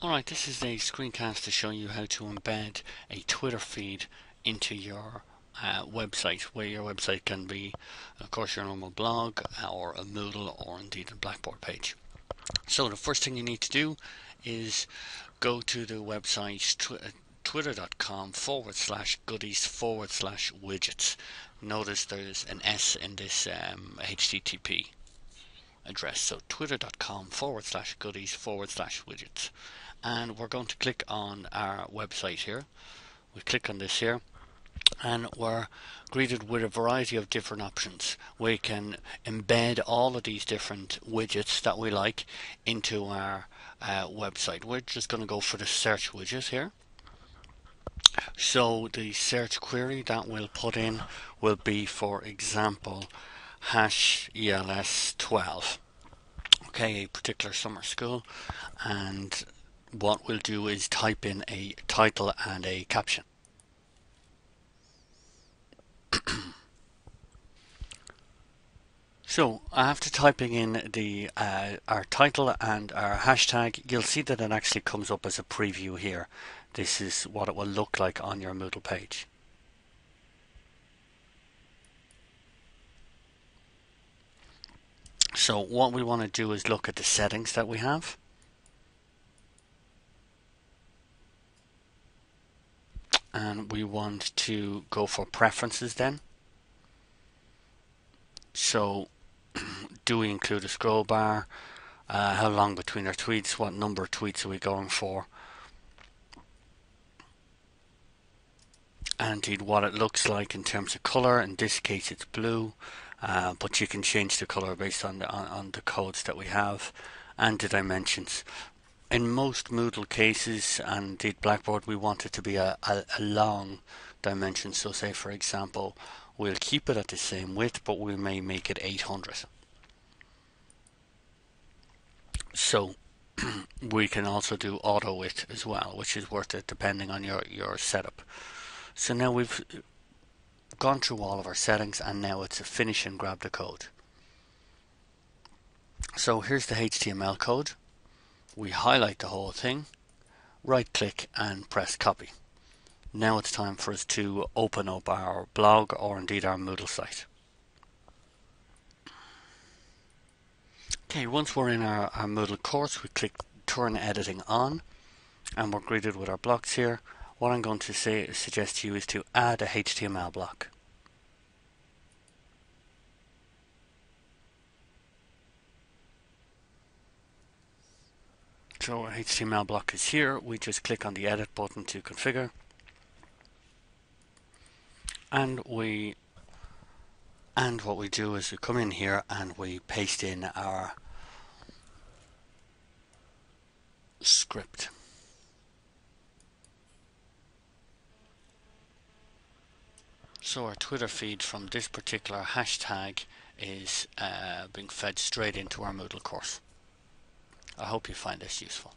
Alright, this is a screencast to show you how to embed a Twitter feed into your uh, website, where your website can be, of course, your normal blog or a Moodle or indeed a Blackboard page. So the first thing you need to do is go to the website tw- uh, twitter.com forward slash goodies forward slash widgets. Notice there's an S in this um, HTTP address. So twitter.com forward slash goodies forward slash widgets and we're going to click on our website here. We click on this here and we're greeted with a variety of different options. We can embed all of these different widgets that we like into our uh, website. We're just going to go for the search widget here. So the search query that we'll put in will be, for example, hash ELS 12. Okay, a particular summer school, and what we'll do is type in a title and a caption. so after typing in the uh, our title and our hashtag, you'll see that it actually comes up as a preview here. This is what it will look like on your Moodle page. So what we want to do is look at the settings that we have. and we want to go for preferences then. So, do we include a scroll bar? Uh, how long between our tweets? What number of tweets are we going for? And indeed, what it looks like in terms of color. In this case, it's blue, uh, but you can change the color based on the on, on the codes that we have and the dimensions in most Moodle cases and indeed Blackboard, we want it to be a, a, a, long dimension. So, say for example, we'll keep it at the same width, but we may make it 800. So, we can also do auto width as well, which is worth it depending on your, your setup. So now we've gone through all of our settings and now it's a finish and grab the code. So here's the HTML code we highlight the whole thing, right click and press copy. Now it's time for us to open up our blog or indeed our Moodle site. Okay, once we're in our, our Moodle course, we click turn editing on and we're greeted with our blocks here. What I'm going to say suggest to you is to add a HTML block. So our HTML block is here. We just click on the edit button to configure. And we and what we do is we come in here and we paste in our script. So our Twitter feed from this particular hashtag is uh, being fed straight into our Moodle course. I hope you find this useful.